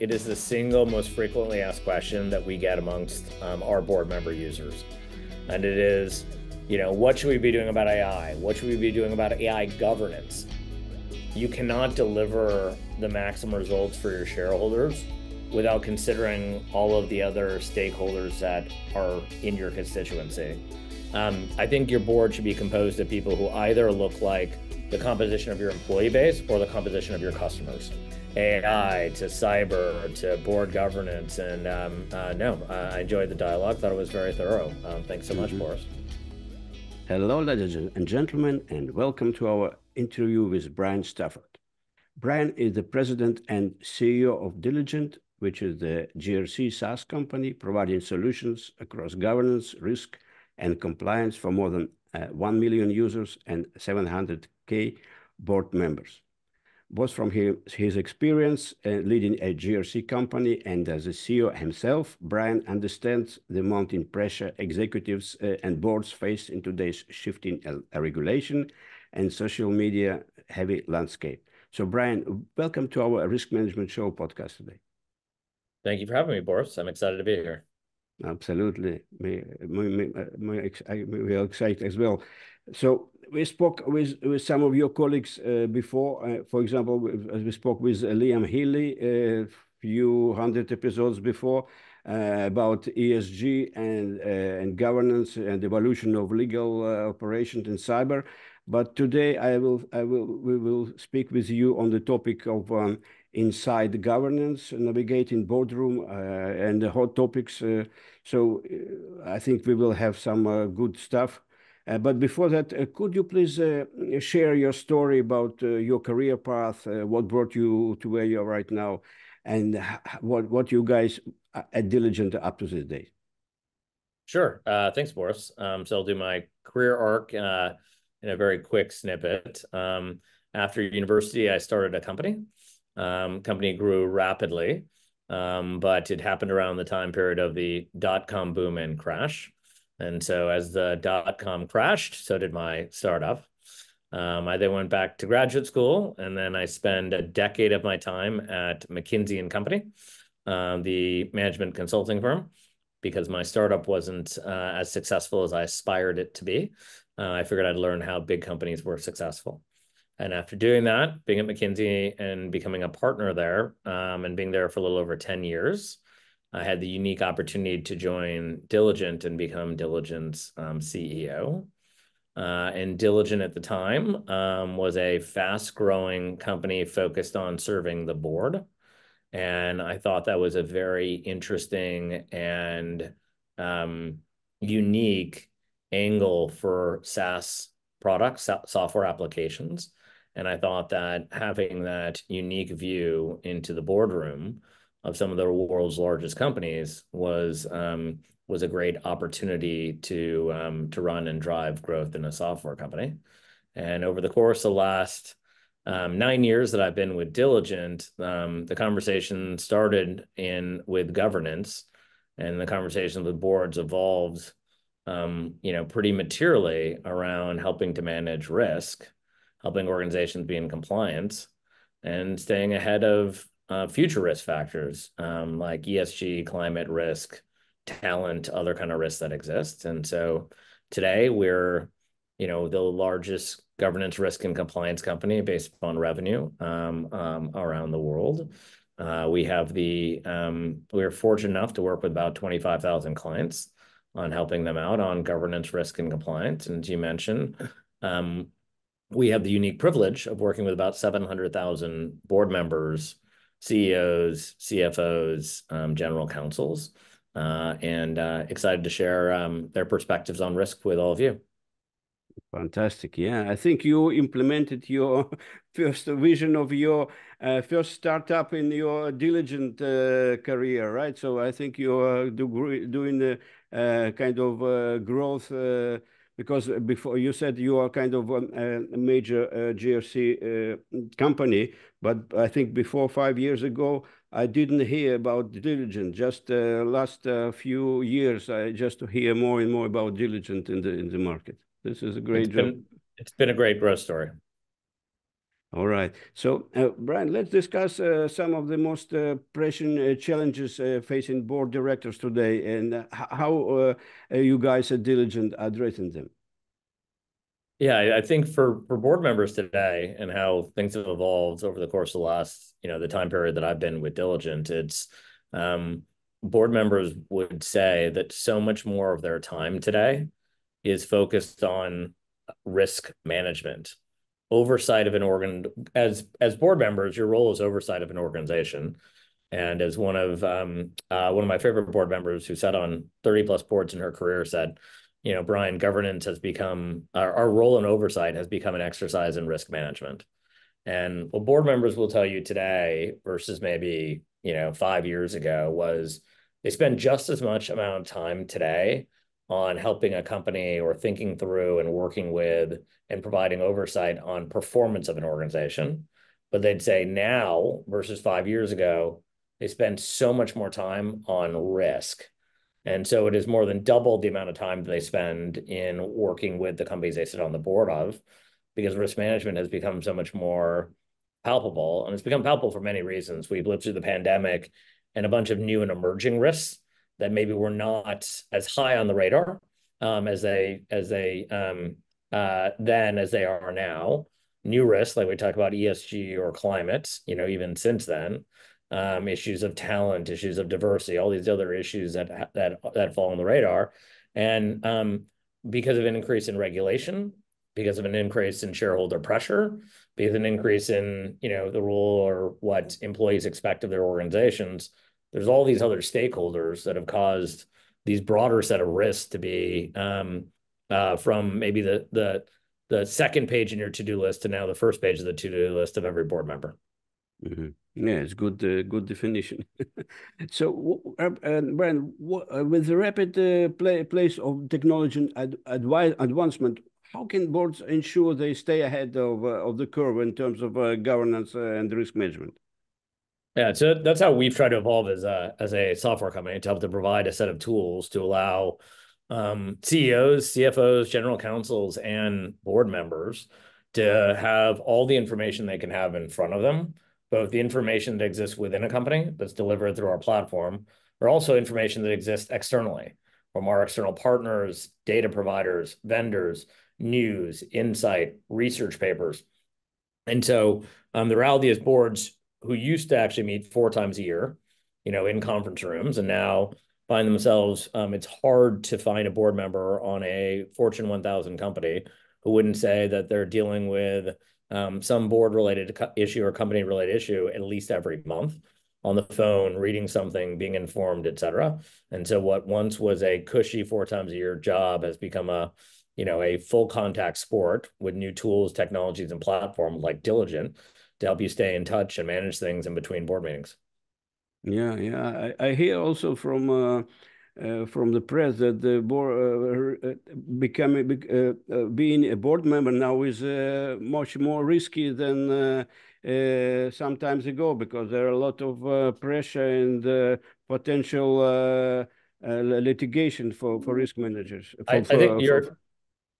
it is the single most frequently asked question that we get amongst um, our board member users. And it is, you know, what should we be doing about AI? What should we be doing about AI governance? You cannot deliver the maximum results for your shareholders without considering all of the other stakeholders that are in your constituency. Um, I think your board should be composed of people who either look like the composition of your employee base or the composition of your customers. AI to cyber to board governance. And um, uh, no, I enjoyed the dialogue, thought it was very thorough. Um, thanks so much, mm-hmm. Boris. Hello, ladies and gentlemen, and welcome to our interview with Brian Stafford. Brian is the president and CEO of Diligent, which is the GRC SaaS company providing solutions across governance, risk, and compliance for more than uh, 1 million users and 700K board members. Both from his, his experience uh, leading a GRC company and as a CEO himself, Brian understands the mounting pressure executives uh, and boards face in today's shifting uh, regulation and social media heavy landscape. So, Brian, welcome to our Risk Management Show podcast today. Thank you for having me, Boris. I'm excited to be here. Absolutely. Me, we are excited as well. So we spoke with, with some of your colleagues uh, before. Uh, for example, we spoke with Liam Healy a few hundred episodes before uh, about ESG and, uh, and governance and evolution of legal uh, operations in cyber. But today I will, I will, we will speak with you on the topic of um, inside governance, navigating boardroom, uh, and the hot topics. Uh, so uh, I think we will have some good stuff. But before that, could you please share your story about your career path, what brought you to where you are right now, and what what you guys are Diligent up to this day? Sure. Thanks, Boris. Um, so I'll do my career arc in a very quick snippet. Um, after university, I started a company um, company grew rapidly, um, but it happened around the time period of the dot-com boom and crash. And so as the dot-com crashed, so did my startup. Um, I then went back to graduate school, and then I spent a decade of my time at McKinsey and Company, um, the management consulting firm, because my startup wasn't uh, as successful as I aspired it to be. Uh, I figured I'd learn how big companies were successful. And after doing that, being at McKinsey and becoming a partner there, um, and being there for a little over 10 years, I had the unique opportunity to join Diligent and become Diligent's um, CEO. Uh, and Diligent at the time um, was a fast growing company focused on serving the board. And I thought that was a very interesting and um, unique angle for SaaS products, software applications. And I thought that having that unique view into the boardroom of some of the world's largest companies was um, was a great opportunity to um, to run and drive growth in a software company. And over the course of the last um, nine years that I've been with Diligent, um, the conversation started in with governance, and the conversation with boards evolved, um, you know, pretty materially around helping to manage risk helping organizations be in compliance and staying ahead of uh, future risk factors um, like ESG, climate risk, talent, other kind of risks that exist. And so today we're, you know, the largest governance risk and compliance company based upon revenue um, um, around the world. Uh, we have the, um, we're fortunate enough to work with about 25,000 clients on helping them out on governance, risk, and compliance. And as you mentioned, um, we have the unique privilege of working with about 700,000 board members, CEOs, CFOs, um, general counsels, uh, and uh, excited to share um, their perspectives on risk with all of you. Fantastic. Yeah, I think you implemented your first vision of your uh, first startup in your diligent uh, career, right? So I think you're do, doing the uh, kind of uh, growth because before you said you are kind of a major uh, GRC uh, company, but I think before five years ago, I didn't hear about Diligent. Just uh, last uh, few years, I just hear more and more about Diligent in the in the market. This is a great it's job. Been, it's been a great growth story. All right. So, uh, Brian, let's discuss uh, some of the most uh, pressing uh, challenges uh, facing board directors today and uh, how you guys are diligent addressing them. Yeah, I think for for board members today and how things have evolved over the course of the last, you know, the time period that I've been with Diligent, it's um, board members would say that so much more of their time today is focused on risk management oversight of an organ as as board members your role is oversight of an organization. And as one of um, uh, one of my favorite board members who sat on 30 plus boards in her career said you know brian governance has become our, our role in oversight has become an exercise in risk management. And what board members will tell you today versus maybe you know five years ago was they spend just as much amount of time today on helping a company or thinking through and working with and providing oversight on performance of an organization. But they'd say now versus five years ago, they spend so much more time on risk. And so it is more than double the amount of time they spend in working with the companies they sit on the board of, because risk management has become so much more palpable. And it's become palpable for many reasons. We've lived through the pandemic and a bunch of new and emerging risks that maybe were not as high on the radar um, as they as they um, uh, then as they are now. New risks, like we talk about ESG or climate, you know, even since then, um, issues of talent, issues of diversity, all these other issues that that that fall on the radar, and um, because of an increase in regulation, because of an increase in shareholder pressure, because of an increase in you know the role or what employees expect of their organizations, there's all these other stakeholders that have caused these broader set of risks to be um, uh, from maybe the the the second page in your to-do list to now the first page of the to-do list of every board member. Mm -hmm. Yeah, it's good, uh, good definition. so, uh, Brian, uh, with the rapid uh, play, place of technology ad advancement, how can boards ensure they stay ahead of uh, of the curve in terms of uh, governance and risk management? Yeah, so that's how we've tried to evolve as a as a software company to help to provide a set of tools to allow um, CEOs, CFOs, general counsels, and board members to have all the information they can have in front of them, both the information that exists within a company that's delivered through our platform, or also information that exists externally from our external partners, data providers, vendors, news, insight, research papers. And so um, the reality is boards who used to actually meet four times a year, you know, in conference rooms, and now find themselves. Um, it's hard to find a board member on a Fortune 1000 company who wouldn't say that they're dealing with um, some board related issue or company related issue at least every month on the phone, reading something, being informed, et cetera. And so what once was a cushy four times a year job has become a, you know, a full contact sport with new tools, technologies, and platforms like Diligent to help you stay in touch and manage things in between board meetings. Yeah, yeah. I, I hear also from uh, uh, from the press that the board uh, uh becoming uh, uh, being a board member now is much more risky than some times ago because there are a lot of pressure and potential litigation for for risk managers. For, I, I think you're. For,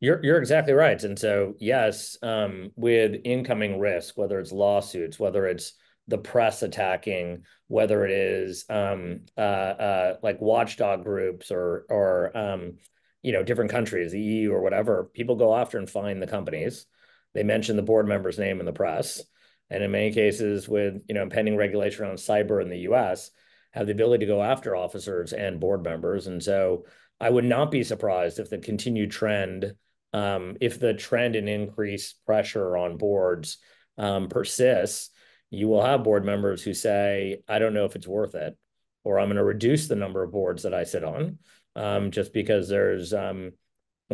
you're you're exactly right. And so yes, um, with incoming risk, whether it's lawsuits, whether it's the press attacking, whether it is um, uh, uh, like watchdog groups or or um, you know different countries, the EU or whatever, people go after and find the companies. They mention the board member's name in the press, and in many cases, with you know pending regulation on cyber in the U.S., have the ability to go after officers and board members. And so, I would not be surprised if the continued trend um, if the trend in increased pressure on boards um, persists, you will have board members who say, I don't know if it's worth it, or I'm going to reduce the number of boards that I sit on um, just because there's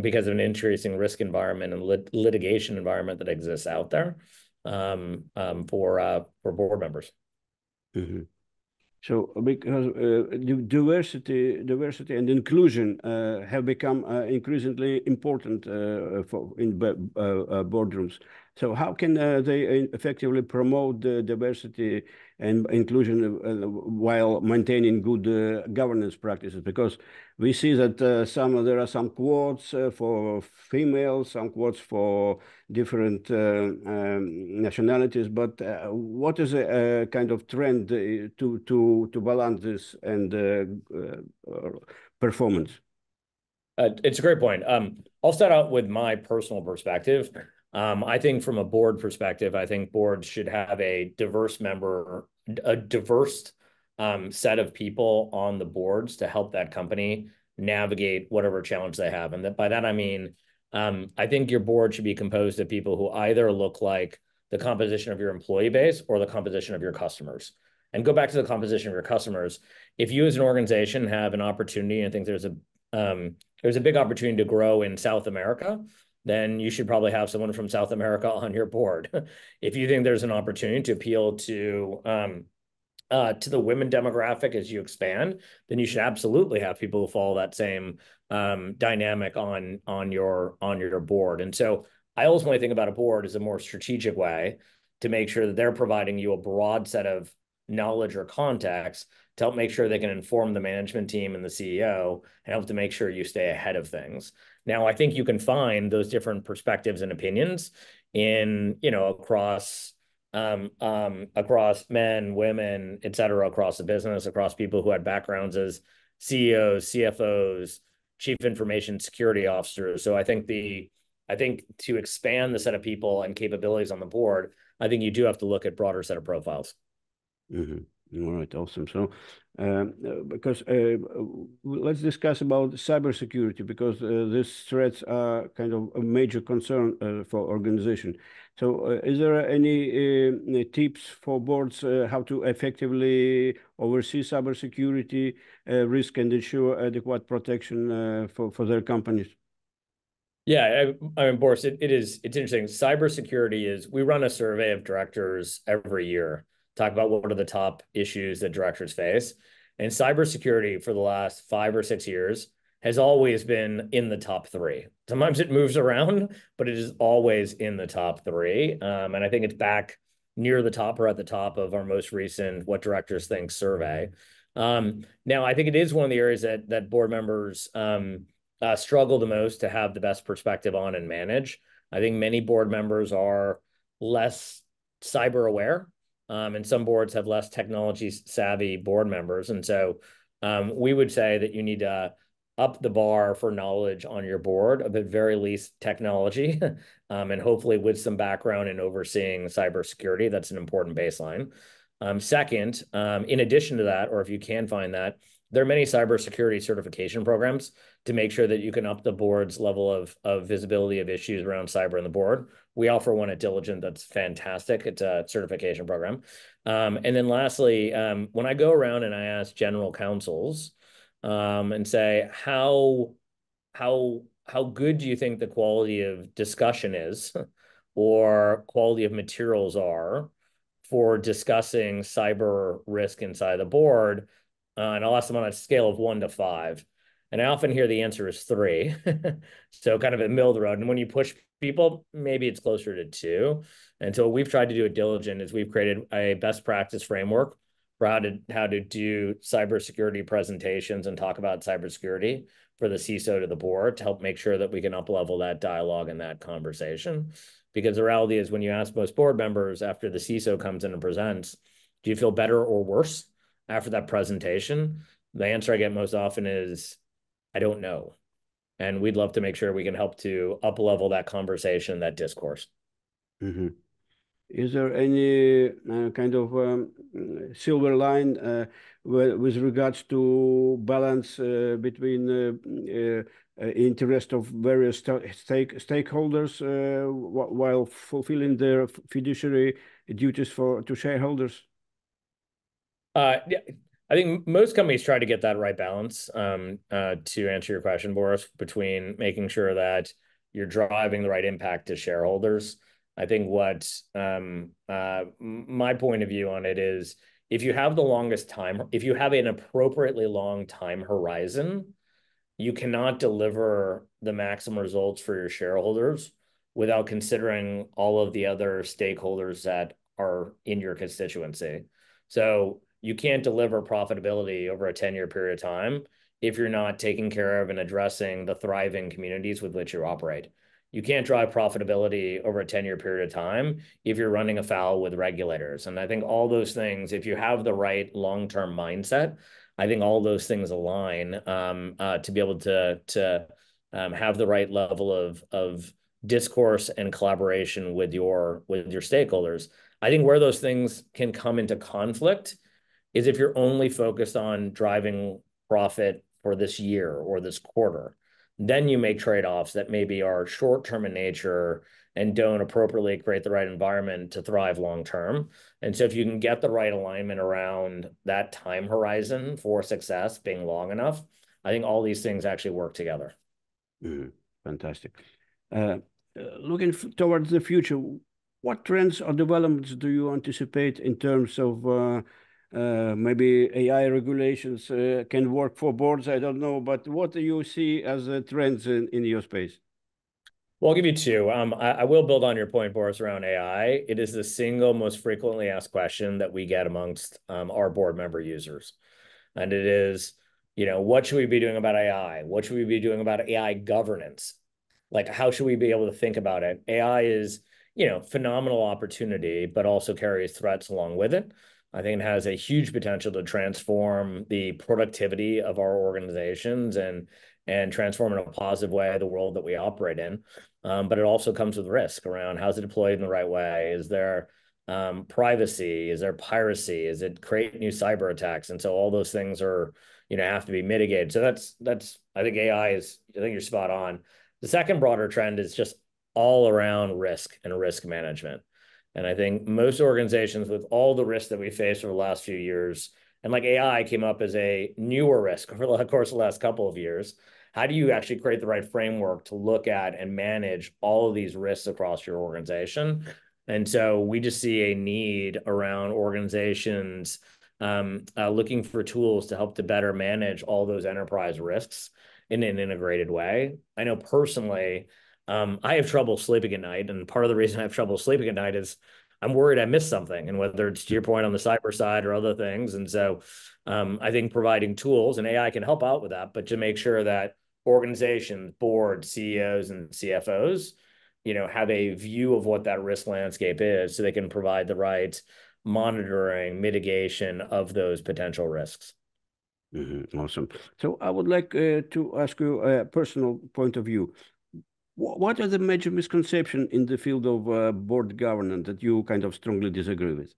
because of an increasing risk environment and lit litigation environment that exists out there for uh, for board members. Mm -hmm. So because uh, diversity, diversity and inclusion uh, have become uh, increasingly important uh, for in uh, uh, boardrooms. So how can they effectively promote the diversity and inclusion uh, while maintaining good uh, governance practices? Because we see that uh, some there are some quotes uh, for females, some quotes for different uh, um, nationalities. But what is a, a, kind of trend to to to balance this and performance? it's a great point. Um, I'll start out with my personal perspective. Um, I think from a board perspective, I think boards should have a diverse member, a diverse um, set of people on the boards to help that company navigate whatever challenge they have. And that by that I mean, um, I think your board should be composed of people who either look like the composition of your employee base or the composition of your customers. And go back to the composition of your customers. If you as an organization have an opportunity and think there's a um, there's a big opportunity to grow in South America, then you should probably have someone from South America on your board. if you think there's an opportunity to appeal to um, uh, to the women demographic as you expand, then you should absolutely have people who follow that same um, dynamic on on your on your board. And so I ultimately think about a board as a more strategic way to make sure that they're providing you a broad set of knowledge or contacts to help make sure they can inform the management team and the CEO and help to make sure you stay ahead of things. Now, I think you can find those different perspectives and opinions in, you know, across um, um, across men, women, et cetera, across the business, across people who had backgrounds as CEOs, CFOs, chief information security officers. So I think the I think to expand the set of people and capabilities on the board, I think you do have to look at broader set of profiles. Mm-hmm. All right, awesome. So, um, uh, because uh, let's discuss about cybersecurity because uh, these threats are kind of a major concern uh, for organization. So, uh, is there any uh, tips for boards how to effectively oversee cybersecurity risk and ensure adequate protection for for their companies? Yeah, I, I mean, Boris, it, it is it's interesting. Cybersecurity is we run a survey of directors every year talk about what are the top issues that directors face. And cybersecurity for the last five or six years has always been in the top three. Sometimes it moves around, but it is always in the top three. Um, and I think it's back near the top or at the top of our most recent What Directors Think survey. Um, now, I think it is one of the areas that that board members um, uh, struggle the most to have the best perspective on and manage. I think many board members are less cyber aware um, and some boards have less technology savvy board members. And so um, we would say that you need to up the bar for knowledge on your board, of at very least technology, um, and hopefully with some background in overseeing cybersecurity. That's an important baseline. Um, second, um, in addition to that, or if you can find that, there are many cybersecurity certification programs to make sure that you can up the board's level of, of visibility of issues around cyber in the board. We offer one at Diligent that's fantastic. It's a certification program. Um, and then lastly, um, when I go around and I ask general counsels um, and say, how, how, how good do you think the quality of discussion is or quality of materials are for discussing cyber risk inside the board? Uh, and I'll ask them on a scale of one to five. And I often hear the answer is three. so kind of in the middle of the road. And when you push people, maybe it's closer to two. And so what we've tried to do at Diligent is we've created a best practice framework for how to how to do cybersecurity presentations and talk about cybersecurity for the CISO to the board to help make sure that we can uplevel that dialogue and that conversation. Because the reality is when you ask most board members after the CISO comes in and presents, do you feel better or worse after that presentation? The answer I get most often is I don't know. And we'd love to make sure we can help to up level that conversation, that discourse. Mm-hmm. Is there any uh, kind of um, silver line uh, with regards to balance uh, between uh, uh, uh, interest of various stake stakeholders while fulfilling their fiduciary duties for to shareholders? I think most companies try to get that right balance. Um, uh, to answer your question, Boris, between making sure that you're driving the right impact to shareholders. I think what um, uh, my point of view on it is, if you have the longest time, if you have an appropriately long time horizon, you cannot deliver the maximum results for your shareholders without considering all of the other stakeholders that are in your constituency. So you can't deliver profitability over a 10-year period of time if you're not taking care of and addressing the thriving communities with which you operate. You can't drive profitability over a 10-year period of time if you're running afoul with regulators. And I think all those things, if you have the right long-term mindset, I think all those things align um, uh, to be able to to um, have the right level of of discourse and collaboration with your with your stakeholders. I think where those things can come into conflict is if you're only focused on driving profit for this year or this quarter, then you make trade-offs that maybe are short-term in nature and don't appropriately create the right environment to thrive long term. And so if you can get the right alignment around that time horizon for success being long enough, I think all these things actually work together. Mm-hmm. Fantastic. Uh, looking towards the future, what trends or developments do you anticipate in terms of uh, Uh, maybe AI regulations uh, can work for boards? I don't know, but what do you see as uh, trends in in your space? Well, I'll give you two. Um, I will build on your point, Boris, around AI. It is the single most frequently asked question that we get amongst um, our board member users. And it is, you know, what should we be doing about AI? What should we be doing about AI governance? Like, how should we be able to think about it? AI is, you know, phenomenal opportunity, but also carries threats along with it. I think it has a huge potential to transform the productivity of our organizations and and transform in a positive way the world that we operate in. Um, but it also comes with risk around how is it deployed in the right way? Is there um, privacy? Is there piracy? Is it create new cyber attacks? And so all those things are, you know, have to be mitigated. So that's that's, I think AI is, I think you're spot on. The second broader trend is just all around risk and risk management. And I think most organizations with all the risks that we faced over the last few years, and like AI came up as a newer risk over the course of the last couple of years, how do you actually create the right framework to look at and manage all of these risks across your organization? And so we just see a need around organizations um, uh, looking for tools to help to better manage all those enterprise risks in an integrated way. I know personally, Um, I have trouble sleeping at night. And part of the reason I have trouble sleeping at night is I'm worried I missed something, and whether it's to your point on the cyber side or other things. And so um, I think providing tools, and AI can help out with that, but to make sure that organizations, boards, CEOs, and CFOs, you know, have a view of what that risk landscape is so they can provide the right monitoring, mitigation of those potential risks. Mm-hmm. Awesome. So I would like uh, to ask you a personal point of view. What are the major misconceptions in the field of uh, board governance that you kind of strongly disagree with?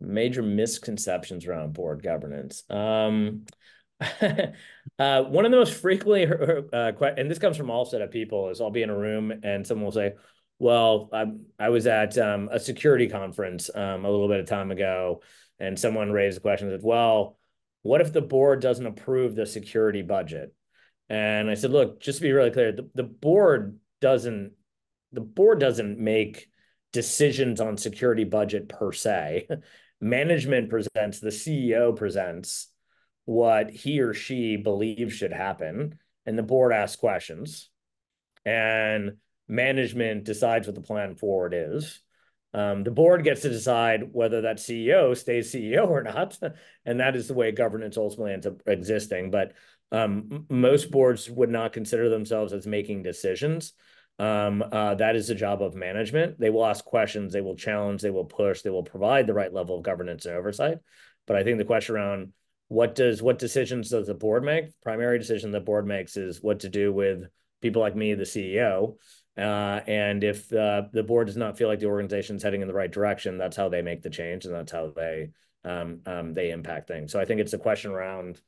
Major misconceptions around board governance. Um, uh, one of the most frequently heard, uh, and this comes from all set of people, is I'll be in a room and someone will say, well, I was at um, a security conference um, a little bit of time ago, and someone raised the question that, well, what if the board doesn't approve the security budget? And I said, look, just to be really clear, the the board doesn't the board doesn't make decisions on security budget per se. Management presents, the CEO presents what he or she believes should happen, and the board asks questions. And management decides what the plan forward is. Um, the board gets to decide whether that CEO stays CEO or not. And that is the way governance ultimately ends up existing. But um, most boards would not consider themselves as making decisions. Um, uh, that is the job of management. They will ask questions, they will challenge, they will push, they will provide the right level of governance and oversight. But I think the question around what does what decisions does the board make? Primary decision the board makes is what to do with people like me, the CEO. Uh, and if uh, the board does not feel like the organization is heading in the right direction, that's how they make the change and that's how they um, um, they impact things. So I think it's a question around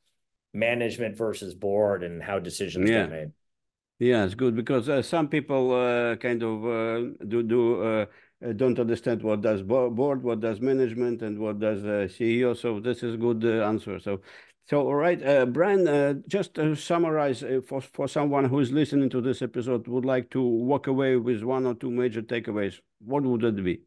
management versus board and how decisions get made. Yeah, it's good because uh, some people kind of do do don't understand what does board, what does management, and what does CEO. So this is a good answer. So all right, uh, Brian, uh, just to summarize uh, for for someone who is listening to this episode, would like to walk away with one or two major takeaways. What would that be?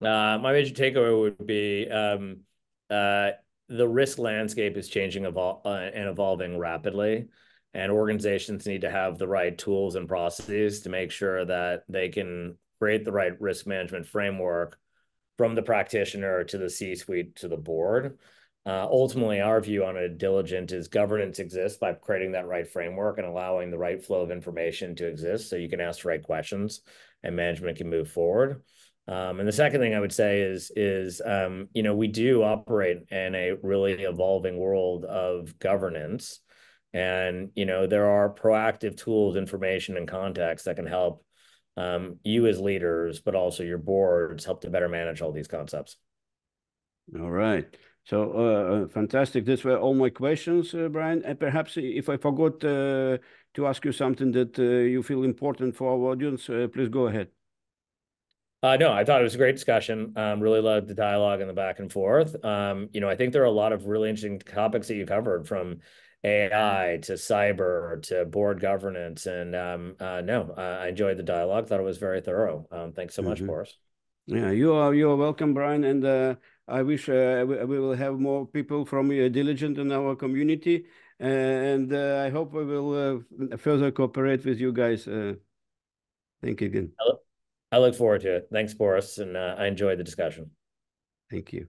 My major takeaway would be um, the risk landscape is changing and evolving rapidly. and organizations need to have the right tools and processes to make sure that they can create the right risk management framework from the practitioner to the C-suite to the board. Uh, ultimately, our view on a diligent is governance exists by creating that right framework and allowing the right flow of information to exist so you can ask the right questions and management can move forward. Um, and the second thing I would say is, is um, you know, we do operate in a really evolving world of governance. And, you know, there are proactive tools, information, and context that can help um, you as leaders, but also your boards help to better manage all these concepts. All right. So uh, uh, fantastic. These were all my questions, uh, Brian. And perhaps if I forgot uh, to ask you something that uh, you feel important for our audience, uh, please go ahead. no, I thought it was a great discussion. Um, really loved the dialogue and the back and forth. Um, you know, I think there are a lot of really interesting topics that you covered from AI to cyber to board governance. And um, no, I enjoyed the dialogue. Thought it was very thorough. Um, thanks so much. Boris. Yeah, you are you are welcome, Brian. And I wish uh, we will have more people from uh, Diligent in our community. And uh, I hope we will further cooperate with you guys. thank you again. I look forward to it. Thanks, Boris. And I enjoyed the discussion. Thank you.